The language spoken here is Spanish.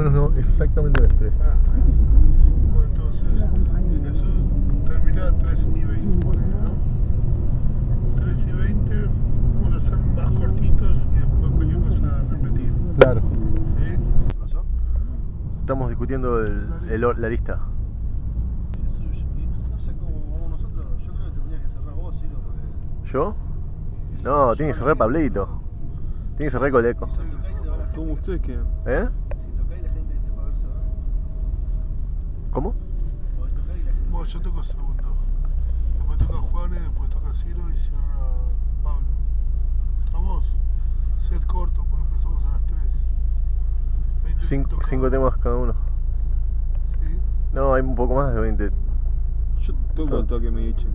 Menos no, exactamente las 3. Ah, bueno, entonces, eso termina 3 y 20, ponele, ¿no? 3 y 20, vamos a hacer más cortitos y después cualquier cosa repetir. Claro. ¿Sí? ¿Qué pasó? Estamos discutiendo el- el la lista. Eso, y no, no sé cómo vamos nosotros. Yo creo que tendrías que cerrar vos, Ciro, porque. ¿Yo? No, tiene que cerrar Pablito. Tiene que cerrar Coleco. Como ustedes quieran. ¿Eh? ¿Cómo? Podés tocar y la gente. Bueno, yo toco segundo. Después toca Juanes, después toca Ciro y cierra Pablo. ¿Estamos? Set corto, porque empezamos a las 3. 20 Cinco, cinco temas cada uno. ¿Sí? No, hay un poco más de 20. Yo toco So- hasta que me echen.